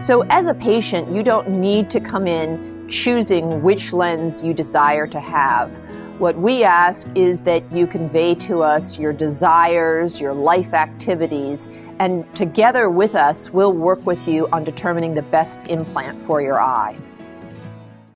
So, as a patient, you don't need to come in choosing which lens you desire to have. What we ask is that you convey to us your desires, your life activities, and together with us, we'll work with you on determining the best implant for your eye.